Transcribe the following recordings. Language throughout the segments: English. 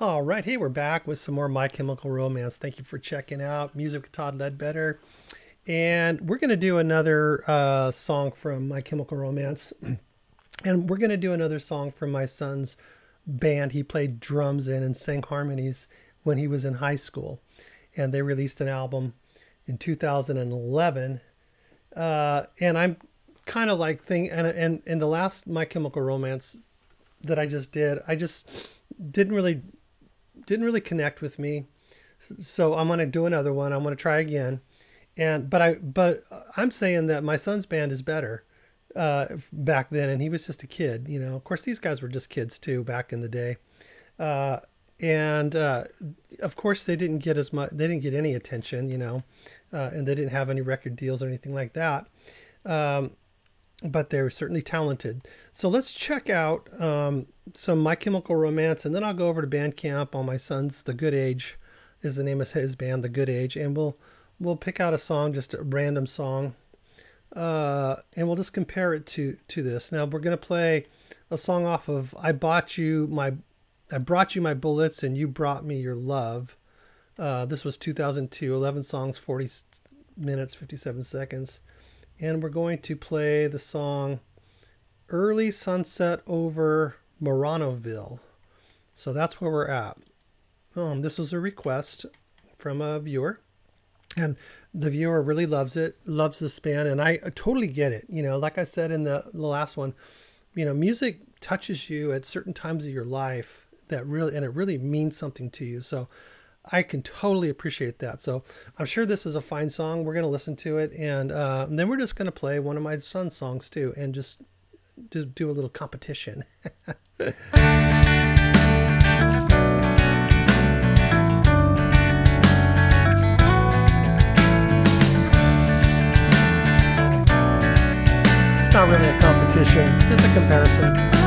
All right, hey, we're back with some more My Chemical Romance. Thank you for checking out Music with Todd Ledbetter. And we're going to do another uh, song from My Chemical Romance. and we're going to do another song from my son's band he played drums in and sang harmonies when he was in high school. And they released an album in 2011. Uh, and I'm kind of like thing and and in the last My Chemical Romance that I just did, I just didn't really didn't really connect with me. So I'm going to do another one. I'm going to try again. And but I but I'm saying that my son's band is better uh, back then, and he was just a kid. You know, of course these guys were just kids too back in the day. Uh, and uh, of course they didn't get as much. They didn't get any attention. You know, uh, and they didn't have any record deals or anything like that. Um, but they're certainly talented. So let's check out um, some My Chemical Romance, and then I'll go over to Bandcamp on my son's The Good Age is the name of his band, The Good Age, and we'll we'll pick out a song, just a random song, uh, and we'll just compare it to to this. Now we're gonna play a song off of I bought you my I brought you my bullets and you brought me your love. Uh, this was 2002, 11 songs, 40 minutes, 57 seconds and we're going to play the song Early Sunset over Monroeville. So that's where we're at. Um, this was a request from a viewer, and the viewer really loves it, loves the span, and I totally get it. You know, like I said in the, the last one, you know, music touches you at certain times of your life that really, and it really means something to you. So I can totally appreciate that. So I'm sure this is a fine song. We're going to listen to it. And, uh, and then we're just going to play one of my son's songs too and just, just do a little competition. it's not really a competition, just a comparison.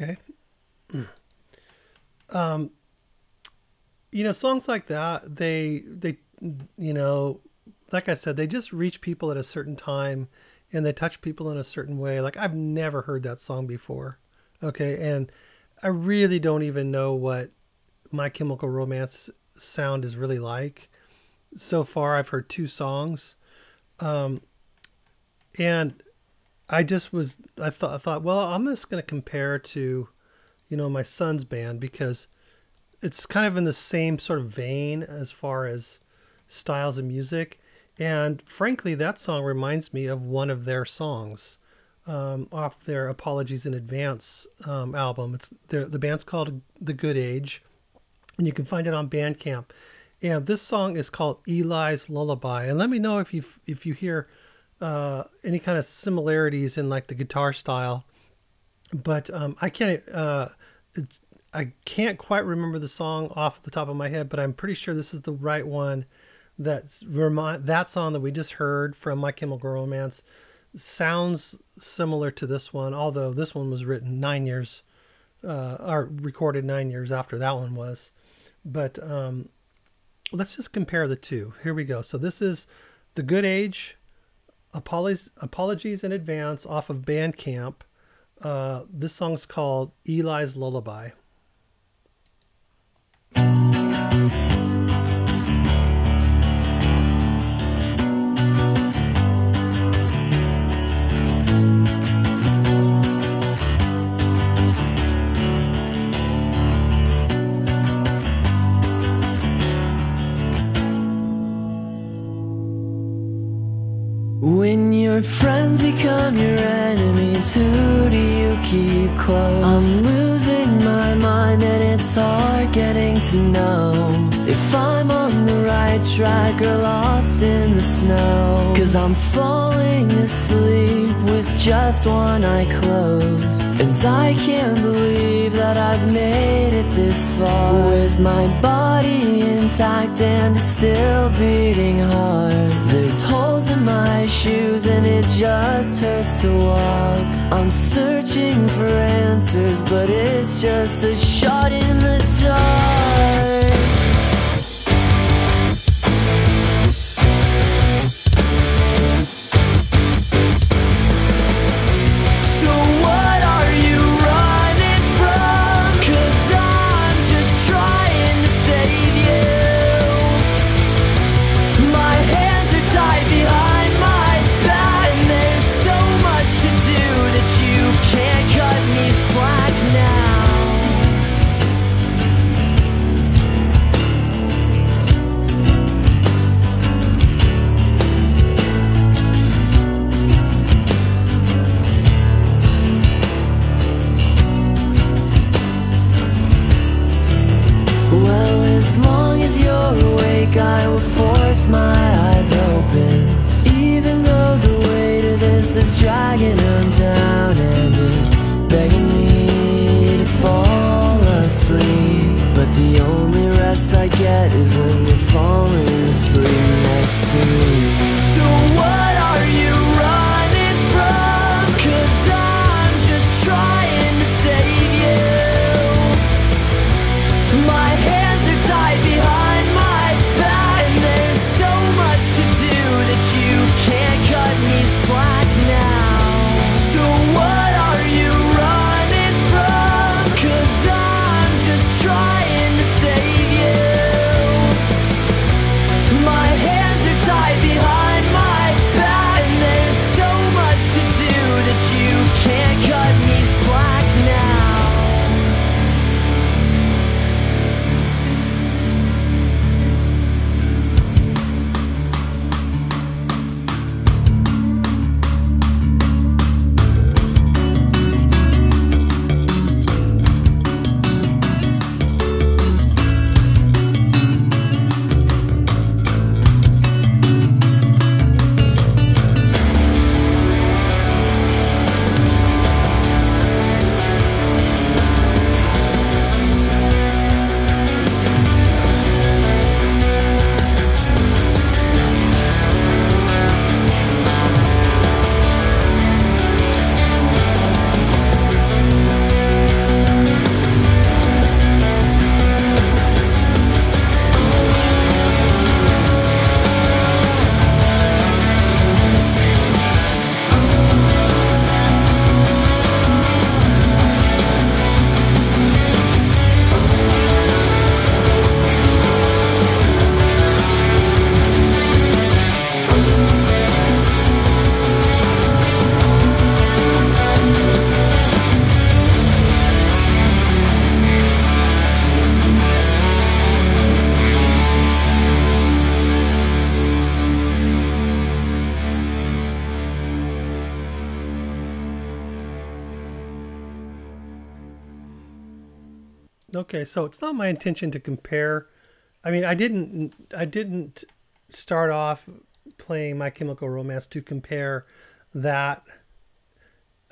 Okay. Um, you know, songs like that, they they you know, like I said, they just reach people at a certain time and they touch people in a certain way. Like I've never heard that song before. Okay, and I really don't even know what My Chemical Romance sound is really like. So far, I've heard two songs, um, and I just was I thought I thought well I'm just going to compare to, you know, my son's band because it's kind of in the same sort of vein as far as styles of music, and frankly, that song reminds me of one of their songs um, off their Apologies in Advance um, album. It's the band's called The Good Age, and you can find it on Bandcamp. And this song is called Eli's Lullaby. And let me know if you if you hear uh, any kind of similarities in like the guitar style. But um, I can't uh, it's I can't quite remember the song off the top of my head, but I'm pretty sure this is the right one. That's remind that song that we just heard from My Chemical Romance sounds similar to this one, although this one was written nine years, uh, or recorded nine years after that one was. But um, let's just compare the two. Here we go. So this is The Good Age, Apologies, Apologies in Advance off of Bandcamp. Uh, this song's called Eli's Lullaby. Track or lost in the snow. Cause I'm falling asleep with just one eye closed. And I can't believe that I've made it this far. With my body intact and still beating hard There's holes in my shoes and it just hurts to walk. I'm searching for answers but it's just a shot in the dark you're I will force my eyes open. Even though the weight of this is dragging them down, and it's begging me to fall asleep. But the only rest I get is when you're falling asleep next to me. Okay, so it's not my intention to compare. I mean, I didn't. I didn't start off playing My Chemical Romance to compare that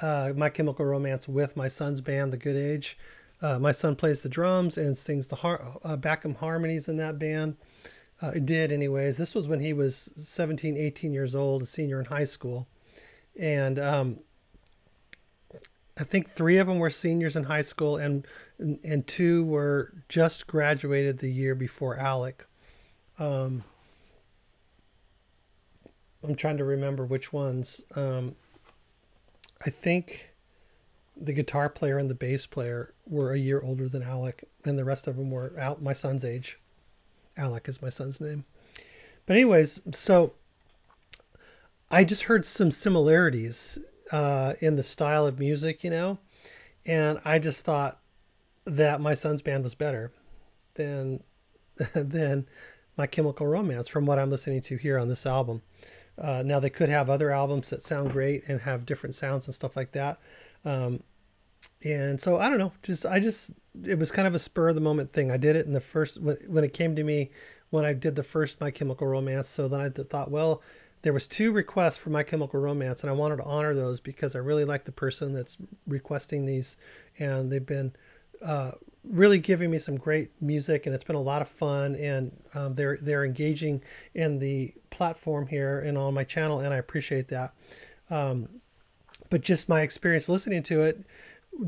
uh, My Chemical Romance with my son's band, The Good Age. Uh, my son plays the drums and sings the har- uh, backup harmonies in that band. Uh, it did, anyways. This was when he was 17, 18 years old, a senior in high school. And um, I think three of them were seniors in high school, and and two were just graduated the year before Alec. Um, I'm trying to remember which ones. Um, I think the guitar player and the bass player were a year older than Alec, and the rest of them were out my son's age. Alec is my son's name. But anyways, so I just heard some similarities uh, in the style of music, you know, and I just thought that my son's band was better than than my Chemical Romance from what I'm listening to here on this album. Uh, now they could have other albums that sound great and have different sounds and stuff like that. Um, and so I don't know, just I just it was kind of a spur of the moment thing. I did it in the first when when it came to me when I did the first My Chemical Romance. So then I thought, well, there was two requests for My Chemical Romance, and I wanted to honor those because I really like the person that's requesting these, and they've been uh, really giving me some great music, and it's been a lot of fun. And um, they're they're engaging in the platform here and on my channel, and I appreciate that. Um, but just my experience listening to it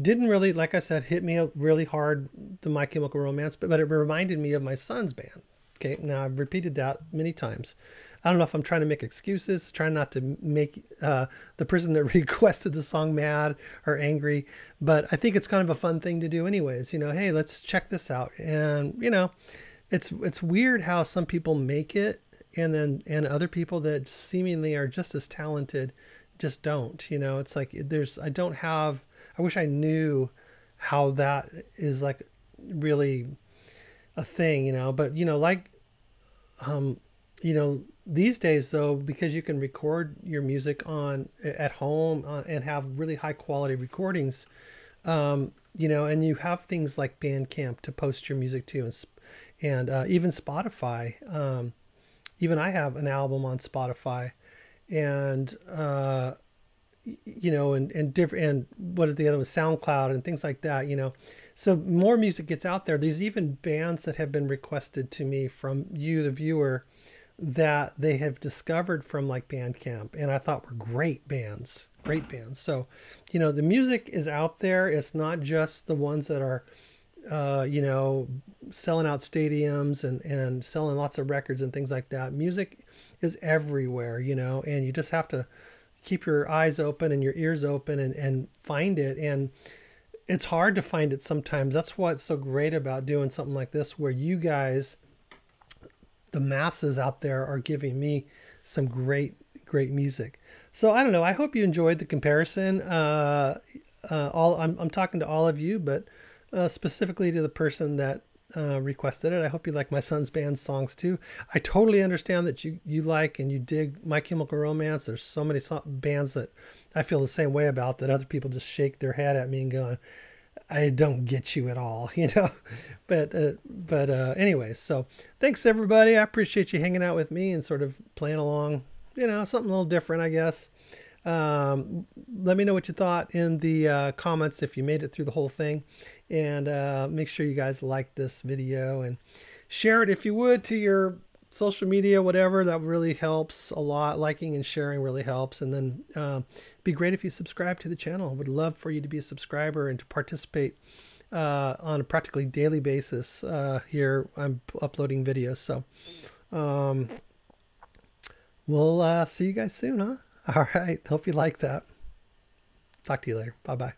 didn't really, like I said, hit me up really hard. The My Chemical Romance, but but it reminded me of my son's band. Okay, now I've repeated that many times. I don't know if I'm trying to make excuses, trying not to make uh, the person that requested the song mad or angry, but I think it's kind of a fun thing to do, anyways. You know, hey, let's check this out, and you know, it's it's weird how some people make it, and then and other people that seemingly are just as talented just don't. You know, it's like there's I don't have. I wish I knew how that is like really a thing, you know. But you know, like, um, you know, these days though, because you can record your music on at home uh, and have really high quality recordings, um, you know, and you have things like Bandcamp to post your music to, and and uh, even Spotify. Um, even I have an album on Spotify, and uh, you know, and and different, and what is the other one, SoundCloud and things like that. You know, so more music gets out there. There's even bands that have been requested to me from you, the viewer, that they have discovered from like Bandcamp, and I thought were great bands, great bands. So, you know, the music is out there. It's not just the ones that are, uh, you know, selling out stadiums and and selling lots of records and things like that. Music is everywhere, you know, and you just have to keep your eyes open and your ears open and and find it and it's hard to find it sometimes. That's what's so great about doing something like this, where you guys, the masses out there, are giving me some great, great music. So I don't know. I hope you enjoyed the comparison. Uh, uh, all I'm, I'm talking to all of you, but uh, specifically to the person that uh, requested it. I hope you like my son's band songs too. I totally understand that you you like and you dig My Chemical Romance. There's so many so- bands that I feel the same way about that other people just shake their head at me and go, I don't get you at all, you know. But uh, but uh, anyways, so thanks everybody. I appreciate you hanging out with me and sort of playing along. You know, something a little different, I guess. Um, let me know what you thought in the uh, comments if you made it through the whole thing, and uh, make sure you guys like this video and share it if you would to your social media, whatever. That really helps a lot. Liking and sharing really helps. And then uh, be great if you subscribe to the channel. Would love for you to be a subscriber and to participate uh, on a practically daily basis uh, here. I'm uploading videos. So um, we'll uh, see you guys soon, huh? All right. Hope you like that. Talk to you later. Bye bye.